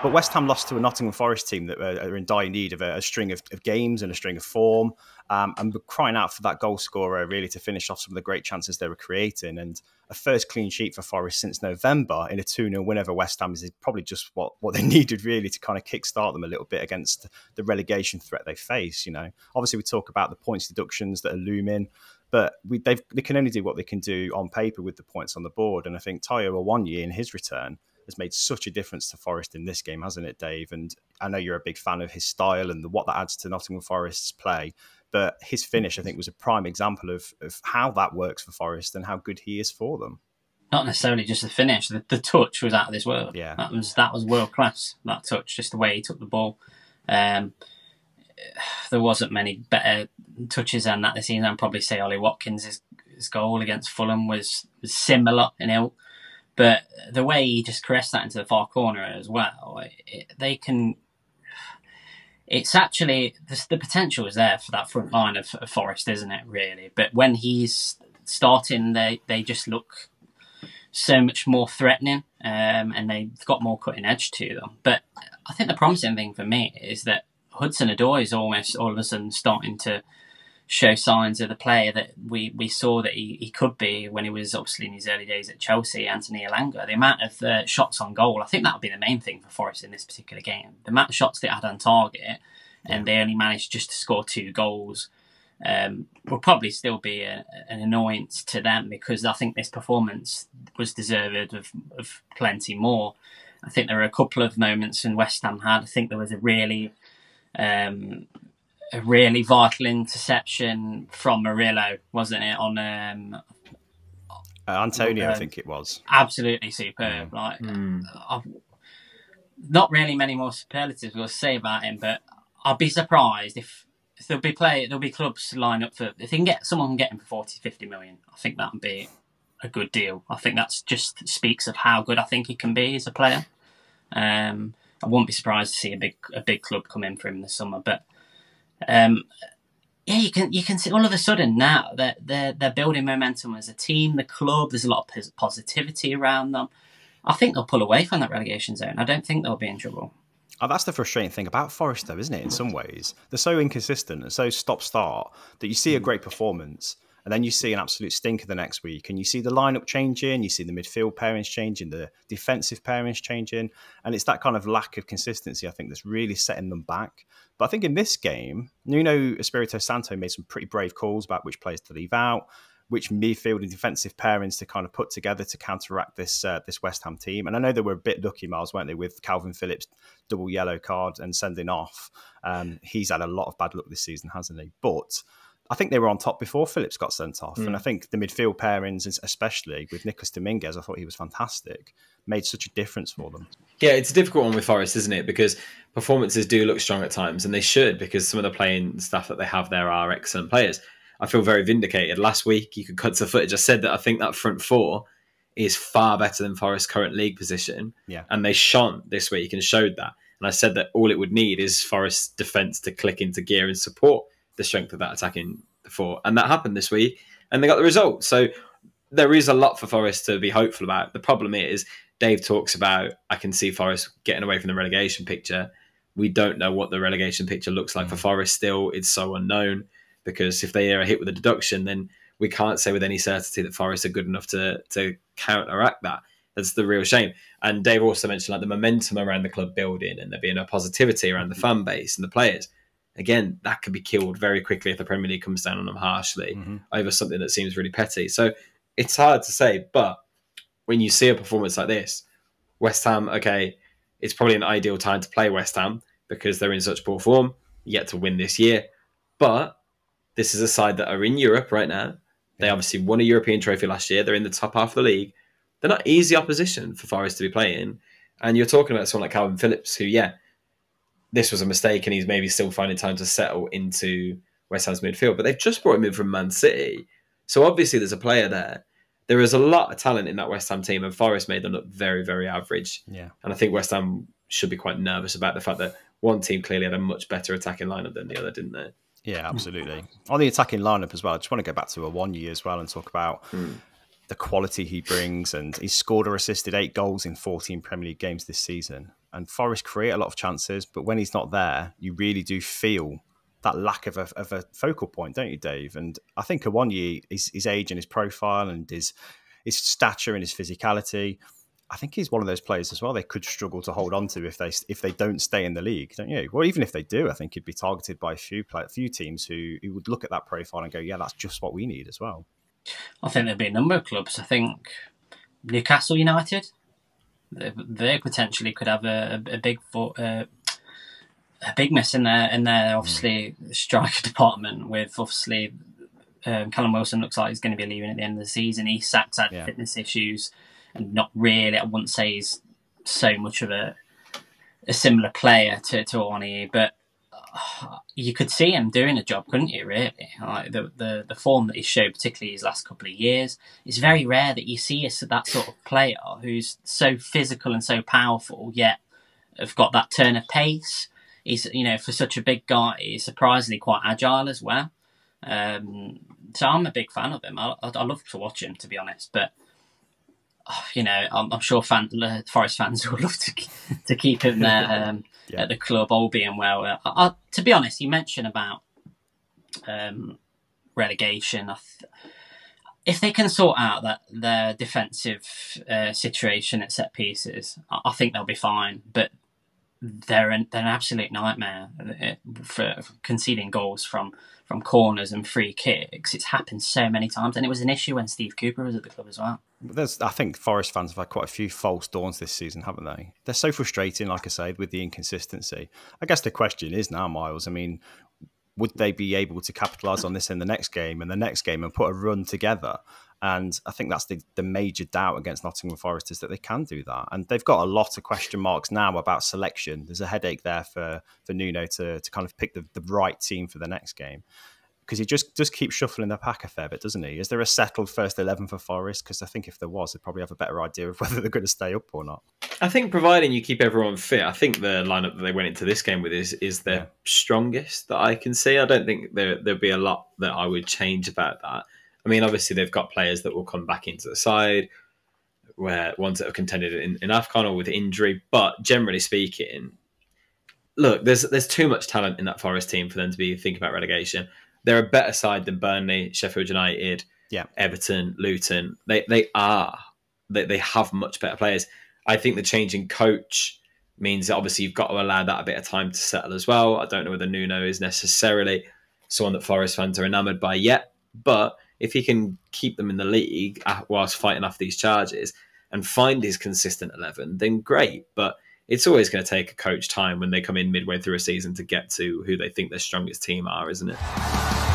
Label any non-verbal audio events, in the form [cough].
But West Ham lost to a Nottingham Forest team that are in dire need of a, a string of, of, games and a string of form, um, and crying out for that goal scorer really to finish off some of the great chances they were creating. And a first clean sheet for Forest since November in a 2 0 win over West Ham is probably just what, what they [laughs] needed really to kind of kickstart them a little bit against the relegation threat they face. You know, obviously we talk about the points deductions that are looming. But we, they can only do what they can do on paper with the points on the board. And I think Taiwo Awoniyi in his return has made such a difference to Forest in this game, hasn't it, Dave? And I know you're a big fan of his style and the, what that adds to Nottingham Forest's play. But his finish, I think, was a prime example of, of how that works for Forest and how good he is for them. Not necessarily just the finish; the, the touch was out of this world. Yeah, that was that was world class. That touch, just the way he took the ball. Um, there wasn't many better touches than that this season. I'd probably say Ollie Watkins' his goal against Fulham was, was similar in ilk. But the way he just caressed that into the far corner as well, it, they can. It's actually the, the, potential is there for that front line of, of, Forest, isn't it? Really, but when he's starting, they they just look so much more threatening, um, and they've got more cutting edge to them. But I think the promising thing for me is that Hudson Odoi is almost all of a sudden starting to show signs of the player that we, we saw that he, he could be when he was obviously in his early days at Chelsea, Anthony Elanga. The amount of uh, shots on goal, I think that would be the main thing for Forest in this particular game. The amount of shots they had on target, and they only managed just to score two goals, um, will probably still be a, an annoyance to them because I think this performance was deserved of, of plenty more. I think there were a couple of moments in West Ham had. I think there was a really um, a really vital interception from Murillo, wasn't it? On um, uh, Antonio, I think it was absolutely superb. Yeah. Like, mm. I've, not really many more superlatives we'll say about him, but I'd be surprised if, if there'll be play there'll be clubs line up for if they can get someone can get him for 40, 50 million. I think that would be a good deal. I think that's just speaks of how good I think he can be as a player. Um, I wouldn't be surprised to see a big a big club come in for him this summer. But um, yeah, you can you can see all of a sudden now that they're, they're building momentum as a team. The club, there's a lot of positivity around them. I think they'll pull away from that relegation zone. I don't think they'll be in trouble. Oh, that's the frustrating thing about Forest, though, isn't it? In some ways, they're so inconsistent and so stop-start that you see a great performance, and then you see an absolute stinker the next week, and you see the lineup changing, you see the midfield pairings changing, the defensive pairings changing, and it's that kind of lack of consistency I think that's really setting them back. But I think in this game, Nuno Espirito Santo made some pretty brave calls about which players to leave out, which midfield and defensive pairings to kind of put together to counteract this uh, this West Ham team. And I know they were a bit lucky, Miles, weren't they, with Kalvin Phillips double yellow card and sending off. Um, he's had a lot of bad luck this season, hasn't he? But I think they were on top before Phillips got sent off. Mm. And I think the midfield pairings, especially with Nicholas Dominguez, I thought he was fantastic, made such a difference for them. Yeah, it's a difficult one with Forest, isn't it? Because performances do look strong at times, and they should, because some of the playing staff that they have there are excellent players. I feel very vindicated. Last week, you could cut to the footage. I said that I think that front four is far better than Forest's current league position. Yeah. And they shone this week and showed that. And I said that all it would need is Forest's defence to click into gear and support the strength of that attacking before, and that happened this week, and they got the result. So there is a lot for Forest to be hopeful about. The problem is Dave talks about I can see Forest getting away from the relegation picture. We don't know what the relegation picture looks like mm. for Forest. Still, it's so unknown because if they are hit with a deduction, then we can't say with any certainty that Forest are good enough to to counteract that. That's the real shame. And Dave also mentioned like the momentum around the club building and there being a positivity around the fan base and the players again, that could be killed very quickly if the Premier League comes down on them harshly mm-hmm. over something that seems really petty. So it's hard to say, but when you see a performance like this, West Ham, okay, it's probably an ideal time to play West Ham because they're in such poor form, yet to win this year. But this is a side that are in Europe right now. They obviously won a European trophy last year. They're in the top half of the league. They're not easy opposition for Forest to be playing. And you're talking about someone like Kalvin Phillips, who, yeah, this was a mistake and he's maybe still finding time to settle into West Ham's midfield. But they've just brought him in from Man City. So obviously there's a player there. There is a lot of talent in that West Ham team, and Forest made them look very, very average. Yeah. And I think West Ham should be quite nervous about the fact that one team clearly had a much better attacking lineup than the other, didn't they? Yeah, absolutely. On the attacking lineup as well, I just want to go back to a one year as well and talk about mm. the quality he brings. And he's scored or assisted eight goals in 14 Premier League games this season And Forest create a lot of chances, but when he's not there, you really do feel that lack of a, of a focal point, don't you, Dave? And I think Awoniyi, his, his age and his profile and his his stature and his physicality, I think he's one of those players as well. They could struggle to hold on to if they if they don't stay in the league, don't you? Well, even if they do, I think he'd be targeted by a few play, a few teams who, who would look at that profile and go, "Yeah, that's just what we need as well." I think there'd be a number of clubs. I think Newcastle United, they, potentially could have a, a big uh, a big miss in their in their obviously striker [laughs] department with obviously um, Callum Wilson looks like he's going to be leaving at the end of the season. Isak's had yeah. fitness issues and not really. I wouldn't say he's so much of a a similar player to to Awoniyi, but you could see him doing a job, couldn't you? Really, like the the the form that he showed, particularly his last couple of years, it's very rare that you see a, that sort of player who's so physical and so powerful, yet have got that turn of pace. He's you know for such a big guy, he's surprisingly quite agile as well. Um, so I'm a big fan of him. I, I, I love to watch him, to be honest, but [sighs] you know, I'm, I'm sure fan, uh, Forest fans [laughs] would love to to keep him there [laughs] um, yeah. at the club, all being well. Uh, I, to be honest, you mentioned about um, relegation. Th- if they can sort out that their defensive uh, situation at set pieces, I, I think they'll be fine. But they're an, they're an absolute nightmare uh, for, for conceding goals from from corners and free kicks. It's happened so many times, and it was an issue when Steve Cooper was at the club as well. There's, I think Forest fans have had quite a few false dawns this season, haven't they? They're so frustrating, like I said, with the inconsistency. I guess the question is now, Miles. I mean, would they be able to capitalise on this in the next game and the next game and put a run together? And I think that's the, the major doubt against Nottingham Forest is that they can do that. And they've got a lot of question marks now about selection. There's a headache there for, for Nuno to, to kind of pick the, the right team for the next game. Because he just, just keeps shuffling the pack a fair bit, doesn't he? Is there a settled first 11 for Forest? Because I think if there was, they'd probably have a better idea of [laughs] whether they're going to stay up or not. I think providing you keep everyone fit, I think the lineup that they went into this game with is is their yeah. strongest that I can see. I don't think there there'd be a lot that I would change about that. I mean, obviously they've got players that will come back into the side, where ones that have contended in, in AFCON or with injury. But generally speaking, look, there's there's too much talent in that Forest team for them to be thinking about relegation. They're a better side than Burnley, Sheffield United, yeah. Everton, Luton. They they are they, they have much better players. I think the change in coach means that obviously you've got to allow that a bit of time to settle as well. I don't know whether Nuno is necessarily someone that Forest fans are enamoured by yet, but if he can keep them in the league uh, whilst fighting off these charges and find his consistent 11, then great. But it's always going to take a coach time when they come in midway through a season to get to who they think their strongest team are, isn't it?